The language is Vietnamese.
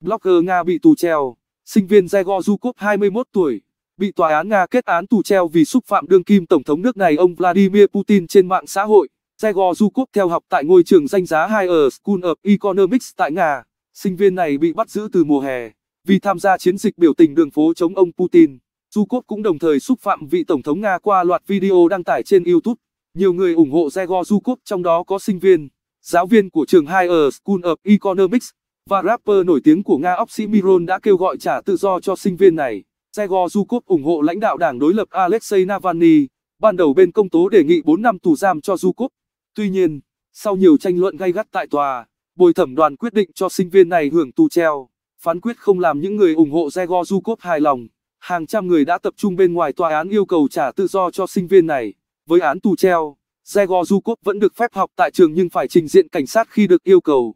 Blogger Nga bị tù treo. Sinh viên Zegor Zhukov 21 tuổi, bị tòa án Nga kết án tù treo vì xúc phạm đương kim tổng thống nước này ông Vladimir Putin trên mạng xã hội. Zegor Zhukov theo học tại ngôi trường danh giá Higher School of Economics tại Nga. Sinh viên này bị bắt giữ từ mùa hè vì tham gia chiến dịch biểu tình đường phố chống ông Putin. Zhukov cũng đồng thời xúc phạm vị tổng thống Nga qua loạt video đăng tải trên YouTube. Nhiều người ủng hộ Zegor Zhukov trong đó có sinh viên, giáo viên của trường Higher School of Economics và rapper nổi tiếng của Nga Oxymiron đã kêu gọi trả tự do cho sinh viên này. Zegor Zhukov ủng hộ lãnh đạo đảng đối lập Alexei Navalny. Ban đầu bên công tố đề nghị 4 năm tù giam cho Zhukov. Tuy nhiên, sau nhiều tranh luận gay gắt tại tòa, bồi thẩm đoàn quyết định cho sinh viên này hưởng tù treo. Phán quyết không làm những người ủng hộ Zegor Zhukov hài lòng. Hàng trăm người đã tập trung bên ngoài tòa án yêu cầu trả tự do cho sinh viên này. Với án tù treo, Zegor Zhukov vẫn được phép học tại trường nhưng phải trình diện cảnh sát khi được yêu cầu.